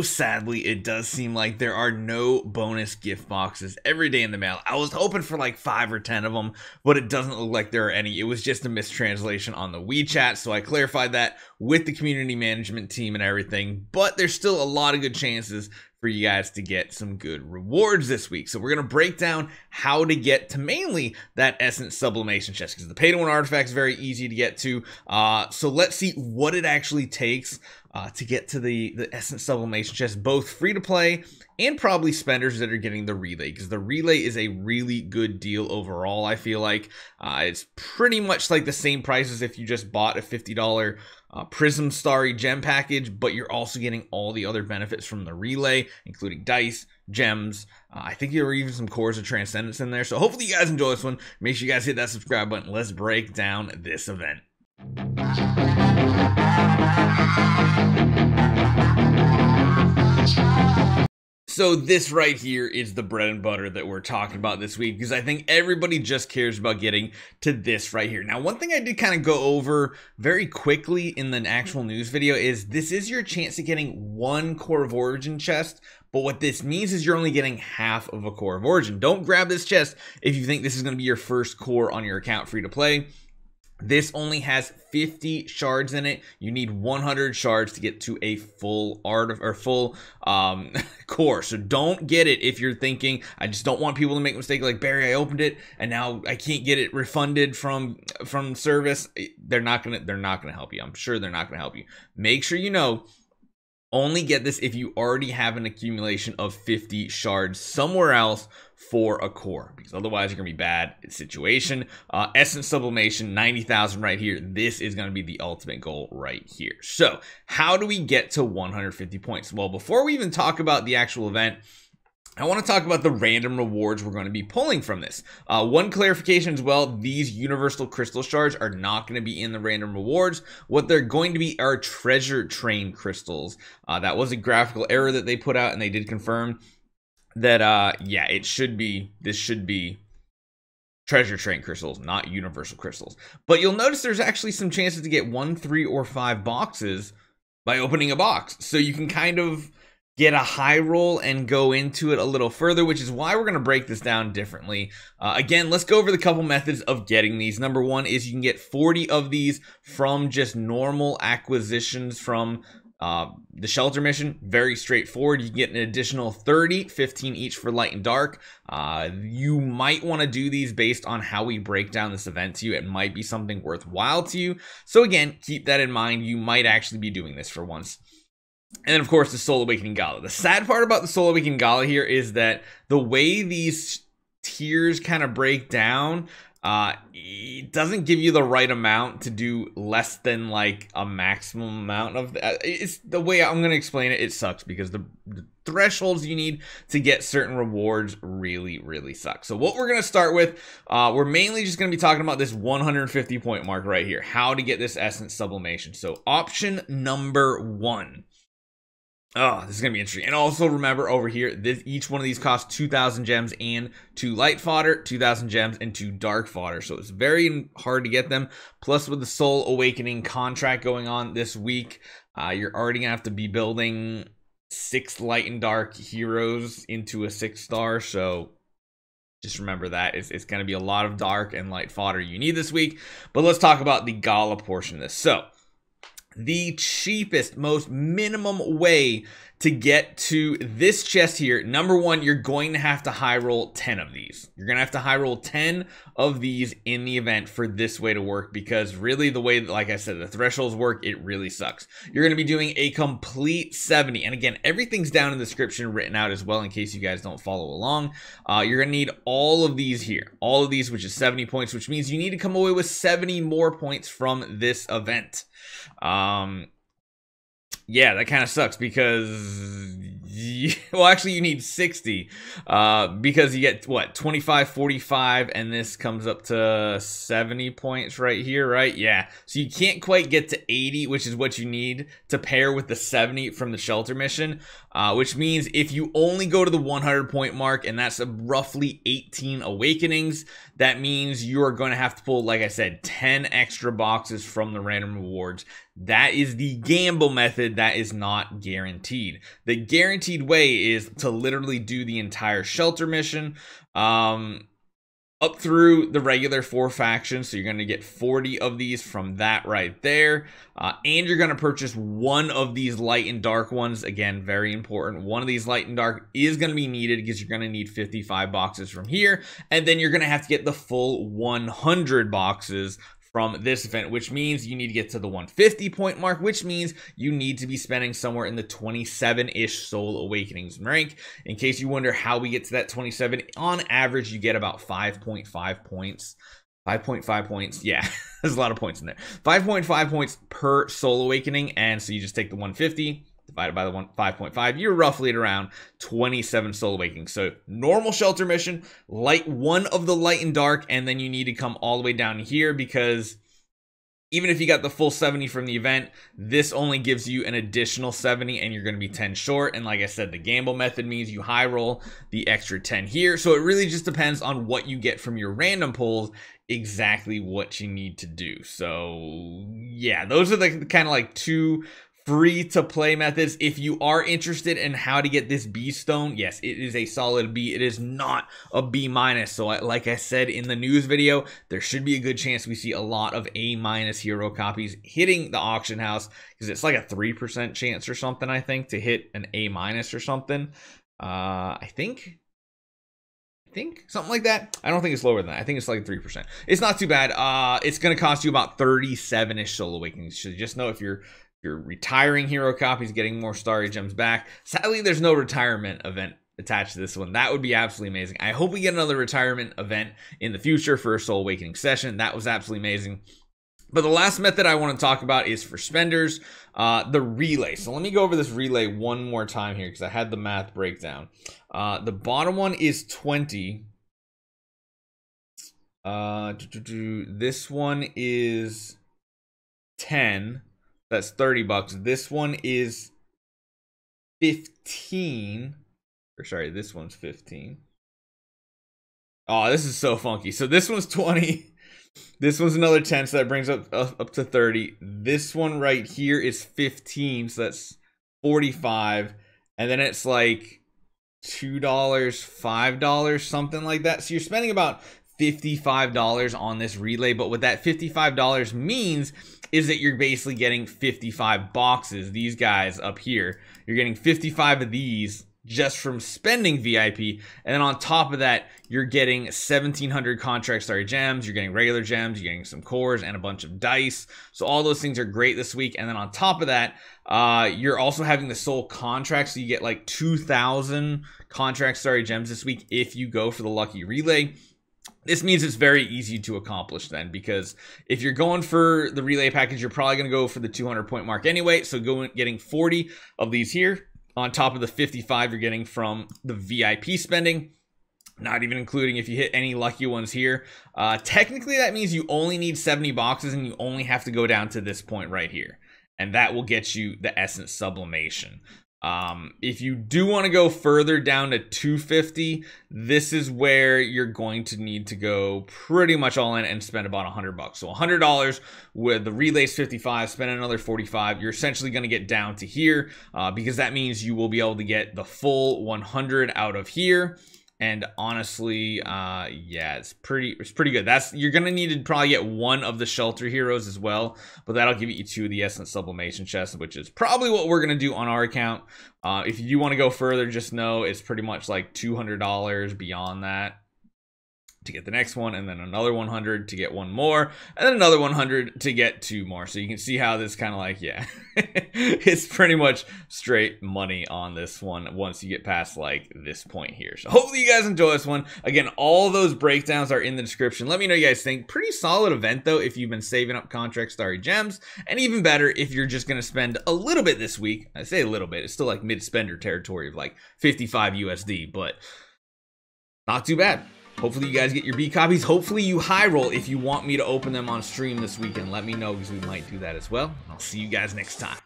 sadly, it does seem like there are no bonus gift boxes every day in the mail. I was hoping for like five or 10 of them, but it doesn't look like there are any. It was just a mistranslation on the WeChat. So I clarified that with the community management team and everything, but there's still a lot of good chances for you guys to get some good rewards this week. So we're going to break down how to get to mainly that Essence Sublimation chest because the pay to win artifact is very easy to get to. Uh, so let's see what it actually takes uh, to get to the, the Essence Sublimation chest, both free to play and probably spenders that are getting the relay because the relay is a really good deal overall. I feel like uh, it's pretty much like the same price as if you just bought a $50 uh, Prism Starry gem package, but you're also getting all the other benefits from the relay, including dice, gems. Uh, I think there were even some cores of transcendence in there. So hopefully you guys enjoy this one. Make sure you guys hit that subscribe button. Let's break down this event. So this right here is the bread and butter that we're talking about this week because I think everybody just cares about getting to this right here. Now, one thing I did kind of go over very quickly in the actual news video is this is your chance of getting one core of origin chest, but what this means is you're only getting half of a core of origin. Don't grab this chest if you think this is going to be your first core on your account free to play. This only has 50 shards in it. You need 100 shards to get to a full art or full um, core. So don't get it if you're thinking I just don't want people to make a mistake like Barry. I opened it and now I can't get it refunded from from service. They're not gonna they're not gonna help you. I'm sure they're not gonna help you. Make sure you know only get this if you already have an accumulation of 50 shards somewhere else for a core because otherwise you're gonna be bad situation uh essence sublimation 90,000 right here this is gonna be the ultimate goal right here so how do we get to 150 points well before we even talk about the actual event I want to talk about the random rewards we're going to be pulling from this. Uh, one clarification as well, these universal crystal shards are not going to be in the random rewards. What they're going to be are treasure train crystals. Uh, that was a graphical error that they put out and they did confirm that, uh, yeah, it should be, this should be treasure train crystals, not universal crystals. But you'll notice there's actually some chances to get one, three, or five boxes by opening a box. So you can kind of get a high roll and go into it a little further, which is why we're going to break this down differently. Uh, again, let's go over the couple methods of getting these. Number one is you can get 40 of these from just normal acquisitions from uh, the shelter mission, very straightforward. You get an additional 30, 15 each for light and dark. Uh, you might want to do these based on how we break down this event to you. It might be something worthwhile to you. So again, keep that in mind. You might actually be doing this for once. And then, of course, the Soul Awakening Gala. The sad part about the Soul Awakening Gala here is that the way these tiers kind of break down, uh, it doesn't give you the right amount to do less than like a maximum amount of. Uh, it's the way I'm gonna explain it. It sucks because the, the thresholds you need to get certain rewards really, really suck. So what we're gonna start with, uh, we're mainly just gonna be talking about this 150 point mark right here. How to get this essence sublimation. So option number one Oh, this is gonna be interesting. And also remember over here, this each one of these costs 2,000 gems and two light fodder, 2,000 gems and two dark fodder. So it's very hard to get them. Plus, with the Soul Awakening contract going on this week, uh, you're already gonna have to be building six light and dark heroes into a six star. So just remember that it's, it's going to be a lot of dark and light fodder you need this week. But let's talk about the gala portion of this. So the cheapest, most minimum way to get to this chest here. Number one, you're going to have to high roll 10 of these. You're going to have to high roll 10 of these in the event for this way to work because really the way, like I said, the thresholds work, it really sucks. You're going to be doing a complete 70. And again, everything's down in the description written out as well in case you guys don't follow along. Uh, you're going to need all of these here, all of these, which is 70 points, which means you need to come away with 70 more points from this event. Um, yeah, that kind of sucks because well actually you need 60 uh because you get what 25 45 and this comes up to 70 points right here right? Yeah. So you can't quite get to 80 which is what you need to pair with the 70 from the shelter mission uh which means if you only go to the 100 point mark and that's roughly 18 awakenings that means you are going to have to pull like i said 10 extra boxes from the random rewards That is the gamble method that is not guaranteed. The guaranteed way is to literally do the entire shelter mission. Um, up through the regular four factions. So you're going to get 40 of these from that right there. Uh, and you're going to purchase one of these light and dark ones. Again, very important. One of these light and dark is going to be needed because you're going to need 55 boxes from here. And then you're going to have to get the full 100 boxes from this event, which means you need to get to the 150 point mark, which means you need to be spending somewhere in the 27 ish Soul Awakenings rank. In case you wonder how we get to that 27, on average, you get about 5.5 points. 5.5 points. Yeah, there's a lot of points in there. 5.5 points per Soul Awakening. And so you just take the 150 divided by the one 5.5 you're roughly at around 27 soul awakening so normal shelter mission light one of the light and dark and then you need to come all the way down here because even if you got the full 70 from the event this only gives you an additional 70 and you're going to be 10 short. And like i said the gamble method means you high roll the extra 10 here. So it really just depends on what you get from your random pulls exactly what you need to do. So yeah those are the kind of like two free to play methods. If you are interested in how to get this B stone, yes, it is a solid B. It is not a B minus. So I, like I said in the news video, there should be a good chance we see a lot of A minus hero copies hitting the auction house because it's like a 3% chance or something, I think, to hit an A minus or something. Uh, I think I think something like that. I don't think it's lower than that. I think it's like 3%. It's not too bad. Uh, it's going to cost you about 37-ish Soul Awakenings. So just know if you're you're retiring hero copies, getting more starry gems back. Sadly, there's no retirement event attached to this one. That would be absolutely amazing. I hope we get another retirement event in the future for a Soul Awakening session. That was absolutely amazing. But the last method I want to talk about is for spenders, uh, the relay. So let me go over this relay one more time here because I had the math breakdown. Uh, the bottom one is 20. Uh, this one is 10. That's 30 bucks. This one is 15. Or sorry, this one's 15. Oh, this is so funky. So this one's 20. This one's another 10, so that brings up up, up to 30. This one right here is 15, so that's 45. And then it's like $2, $5, something like that. So you're spending about $55 on this relay, but what that $55 means is that you're basically getting 55 boxes, these guys up here. You're getting 55 of these just from spending VIP. And then on top of that, you're getting 1700 contract starry gems, you're getting regular gems, you're getting some cores and a bunch of dice. So all those things are great this week. And then on top of that, uh, you're also having the soul contract. So you get like 2000 contract starry gems this week if you go for the lucky relay. This means it's very easy to accomplish then because if you're going for the relay package, you're probably going to go for the 200 point mark anyway. So going getting 40 of these here on top of the 55 you're getting from the VIP spending. Not even including if you hit any lucky ones here. Uh, technically, that means you only need 70 boxes and you only have to go down to this point right here. And that will get you the Essence Sublimation. Um, if you do want to go further down to 250, this is where you're going to need to go pretty much all in and spend about 100 bucks. So $100 with the relays 55, spend another 45. You're essentially going to get down to here uh, because that means you will be able to get the full 100 out of here and honestly uh yeah it's pretty it's pretty good. That's you're gonna need to probably get one of the shelter heroes as well but that'll give you two of the essence sublimation chest which is probably what we're gonna do on our account. Uh if you want to go further just know it's pretty much like $200 beyond that to get the next one and then another 100 to get one more and then another 100 to get two more. So you can see how this kind of like yeah it's pretty much straight money on this one once you get past like this point here. So hopefully you guys enjoy this one. Again all those breakdowns are in the description. Let me know you guys think. Pretty solid event though if you've been saving up contract starry gems. And even better if you're just gonna spend a little bit this week. I say a little bit it's still like mid spender territory of like 55 usd but not too bad Hopefully you guys get your B copies. Hopefully you high roll if you want me to open them on stream this weekend. Let me know because we might do that as well. I'll see you guys next time.